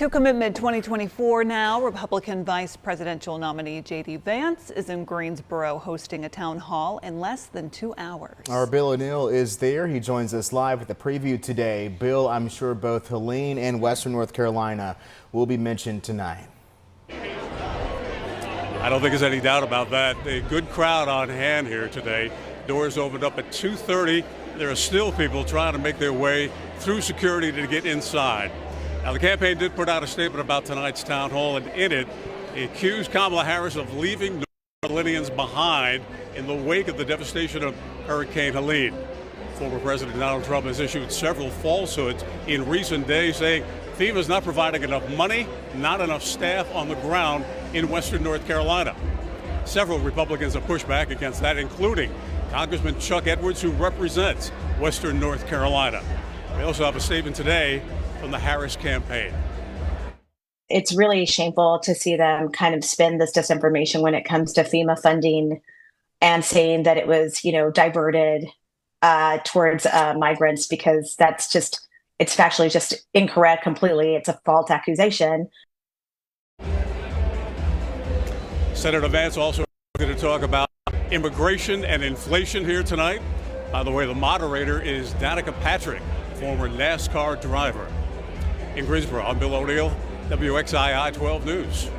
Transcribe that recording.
To Commitment 2024 now, Republican Vice Presidential nominee J.D. Vance is in Greensboro hosting a town hall in less than two hours. Our Bill O'Neill is there. He joins us live with a preview today. Bill, I'm sure both Helene and Western North Carolina will be mentioned tonight. I don't think there's any doubt about that. A good crowd on hand here today. Doors opened up at 2.30. There are still people trying to make their way through security to get inside. Now, the campaign did put out a statement about tonight's town hall, and in it, it accused Kamala Harris of leaving North Carolinians behind in the wake of the devastation of Hurricane Helene. Former President Donald Trump has issued several falsehoods in recent days, saying FEMA is not providing enough money, not enough staff on the ground in western North Carolina. Several Republicans have pushed back against that, including Congressman Chuck Edwards, who represents western North Carolina. We also have a statement today from the Harris campaign. It's really shameful to see them kind of spin this disinformation when it comes to FEMA funding and saying that it was, you know, diverted uh, towards uh, migrants because that's just, it's factually just incorrect completely. It's a false accusation. Senator Vance also going to talk about immigration and inflation here tonight. By the way, the moderator is Danica Patrick, former NASCAR driver. In Greensboro, I'm Bill O'Neill, WXII 12 News.